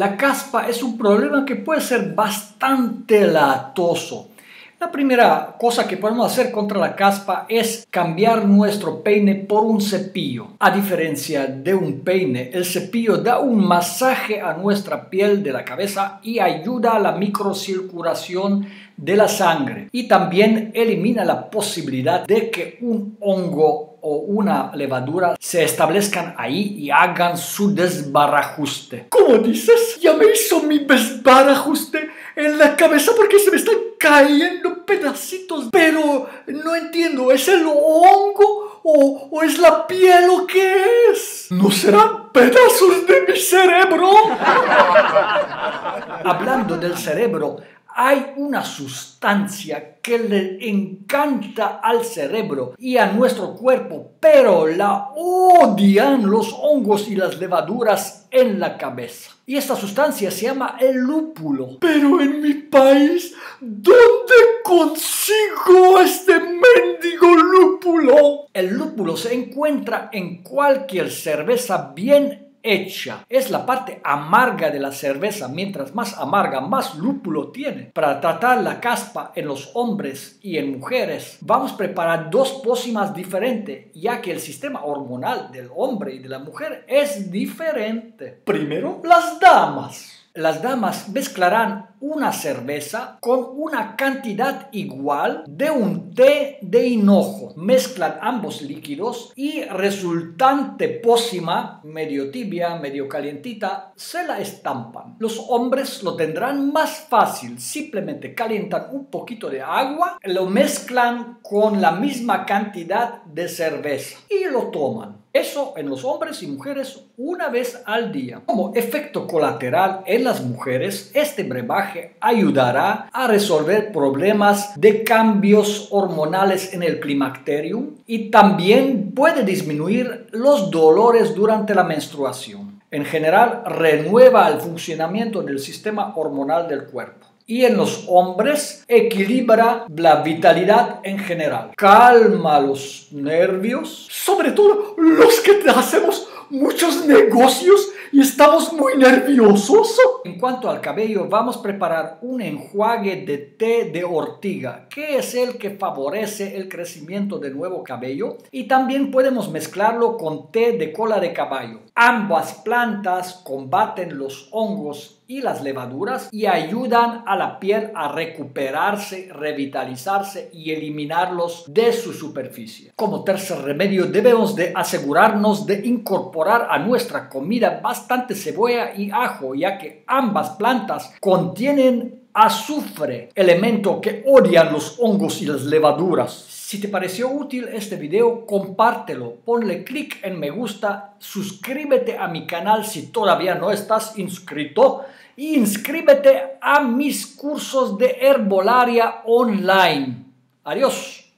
La caspa es un problema que puede ser bastante latoso. La primera cosa que podemos hacer contra la caspa es cambiar nuestro peine por un cepillo. A diferencia de un peine, el cepillo da un masaje a nuestra piel de la cabeza y ayuda a la microcirculación de la sangre. Y también elimina la posibilidad de que un hongo o una levadura se establezcan ahí y hagan su desbarajuste. ¿Cómo dices? Ya me hizo mi desbarajuste en la cabeza porque se me están cayendo pedacitos. Pero no entiendo, ¿es el hongo o, es la piel o qué es? ¿No serán pedazos de mi cerebro? Hablando del cerebro, hay una sustancia que le encanta al cerebro y a nuestro cuerpo, pero la odian los hongos y las levaduras en la cabeza. Y esta sustancia se llama el lúpulo. Pero en mi país, ¿dónde consigo este mendigo lúpulo? El lúpulo se encuentra en cualquier cerveza bien hecha. Es la parte amarga de la cerveza. Mientras más amarga, más lúpulo tiene. Para tratar la caspa en los hombres y en mujeres, vamos a preparar dos pócimas diferentes, ya que el sistema hormonal del hombre y de la mujer es diferente. Primero, las damas. Las damas mezclarán una cerveza con una cantidad igual de un té de hinojo. Mezclan ambos líquidos y resultante pócima, medio tibia, medio calientita, se la estampan. Los hombres lo tendrán más fácil. Simplemente calientan un poquito de agua, lo mezclan con la misma cantidad de cerveza y lo toman. Eso en los hombres y mujeres una vez al día. Como efecto colateral en las mujeres, este brebaje ayudará a resolver problemas de cambios hormonales en el climacterium y también puede disminuir los dolores durante la menstruación. En general, renueva el funcionamiento del sistema hormonal del cuerpo y en los hombres equilibra la vitalidad en general. Calma los nervios. Sobre todo los que hacemos muchos negocios y estamos muy nerviosos. En cuanto al cabello, vamos a preparar un enjuague de té de ortiga, que es el que favorece el crecimiento de nuevo cabello. Y también podemos mezclarlo con té de cola de caballo. Ambas plantas combaten los hongos y las levaduras y ayudan a la piel a recuperarse, revitalizarse y eliminarlos de su superficie. Como tercer remedio debemos de asegurarnos de incorporar a nuestra comida bastante cebolla y ajo ya que ambas plantas contienen azufre, elemento que odian los hongos y las levaduras. Si te pareció útil este video, compártelo, ponle clic en me gusta, suscríbete a mi canal si todavía no estás inscrito y inscríbete a mis cursos de herbolaria online. Adiós.